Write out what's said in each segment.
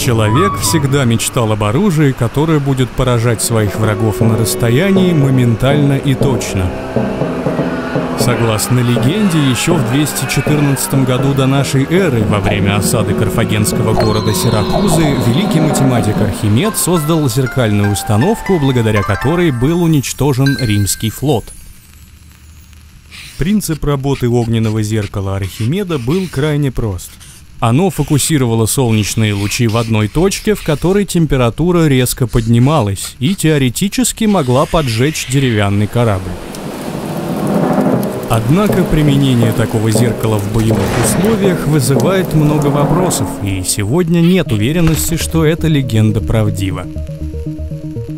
Человек всегда мечтал об оружии, которое будет поражать своих врагов на расстоянии моментально и точно. Согласно легенде, еще в 214 году до нашей эры, во время осады карфагенского города Сиракузы, великий математик Архимед создал зеркальную установку, благодаря которой был уничтожен римский флот. Принцип работы огненного зеркала Архимеда был крайне прост – оно фокусировало солнечные лучи в одной точке, в которой температура резко поднималась и теоретически могла поджечь деревянный корабль. Однако применение такого зеркала в боевых условиях вызывает много вопросов, и сегодня нет уверенности, что эта легенда правдива.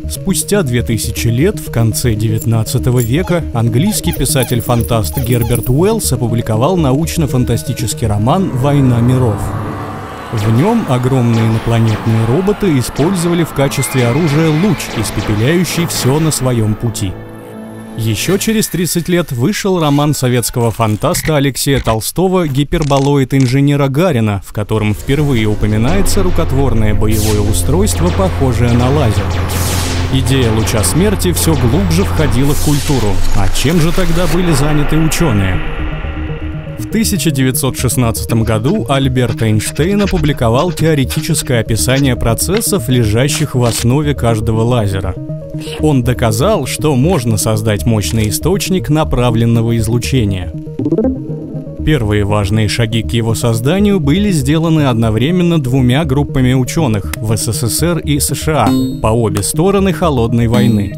Спустя 2000 лет, в конце 19 века, английский писатель-фантаст Герберт Уэллс опубликовал научно-фантастический роман «Война миров». В нем огромные инопланетные роботы использовали в качестве оружия луч, испепеляющий все на своем пути. Еще через 30 лет вышел роман советского фантаста Алексея Толстого «Гиперболоид инженера Гарина», в котором впервые упоминается рукотворное боевое устройство, похожее на лазер. Идея луча смерти все глубже входила в культуру. А чем же тогда были заняты ученые? В 1916 году Альберт Эйнштейн опубликовал теоретическое описание процессов, лежащих в основе каждого лазера. Он доказал, что можно создать мощный источник направленного излучения. Первые важные шаги к его созданию были сделаны одновременно двумя группами ученых в СССР и США по обе стороны холодной войны.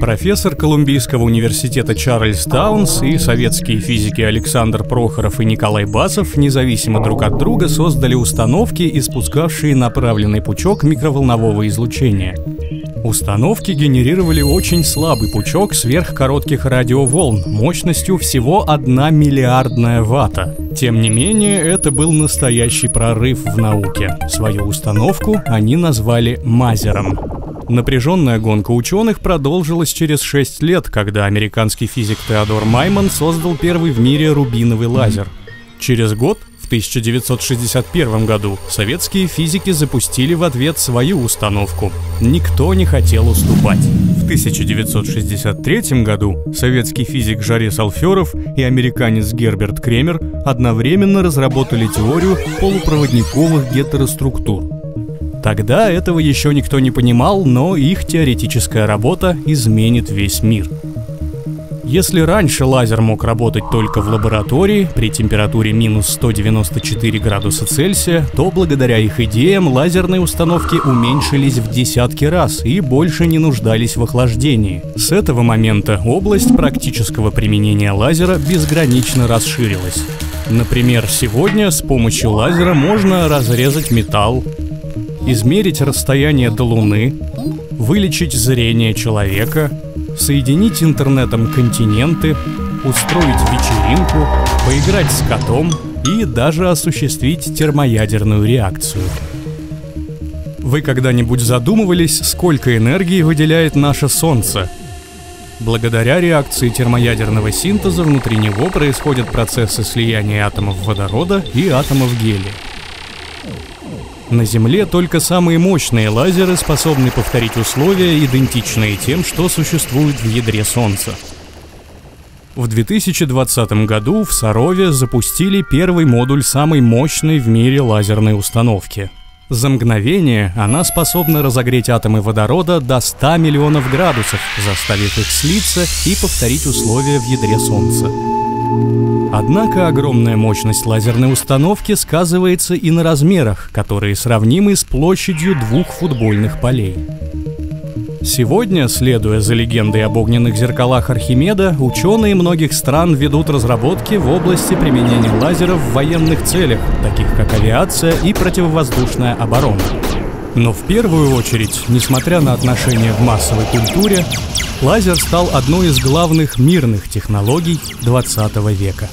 Профессор Колумбийского университета Чарльз Таунс и советские физики Александр Прохоров и Николай Басов независимо друг от друга создали установки, испускавшие направленный пучок микроволнового излучения – Установки генерировали очень слабый пучок сверхкоротких радиоволн мощностью всего 1 миллиардная ватта. Тем не менее, это был настоящий прорыв в науке. Свою установку они назвали «мазером». Напряженная гонка ученых продолжилась через 6 лет, когда американский физик Теодор Майман создал первый в мире рубиновый лазер. Через год 1961 году советские физики запустили в ответ свою установку. Никто не хотел уступать. В 1963 году советский физик Жарес Алферов и американец Герберт Кремер одновременно разработали теорию полупроводниковых гетероструктур. Тогда этого еще никто не понимал, но их теоретическая работа изменит весь мир – если раньше лазер мог работать только в лаборатории при температуре минус 194 градуса Цельсия, то благодаря их идеям лазерные установки уменьшились в десятки раз и больше не нуждались в охлаждении. С этого момента область практического применения лазера безгранично расширилась. Например, сегодня с помощью лазера можно разрезать металл, измерить расстояние до Луны, вылечить зрение человека, соединить интернетом континенты, устроить вечеринку, поиграть с котом и даже осуществить термоядерную реакцию. Вы когда-нибудь задумывались, сколько энергии выделяет наше Солнце? Благодаря реакции термоядерного синтеза внутри него происходят процессы слияния атомов водорода и атомов гелия. На Земле только самые мощные лазеры способны повторить условия, идентичные тем, что существуют в ядре Солнца. В 2020 году в Сарове запустили первый модуль самой мощной в мире лазерной установки. За мгновение она способна разогреть атомы водорода до 100 миллионов градусов, заставив их слиться и повторить условия в ядре Солнца. Однако огромная мощность лазерной установки сказывается и на размерах, которые сравнимы с площадью двух футбольных полей. Сегодня, следуя за легендой об огненных зеркалах Архимеда, ученые многих стран ведут разработки в области применения лазеров в военных целях, таких как авиация и противовоздушная оборона. Но в первую очередь, несмотря на отношения в массовой культуре, лазер стал одной из главных мирных технологий 20 века.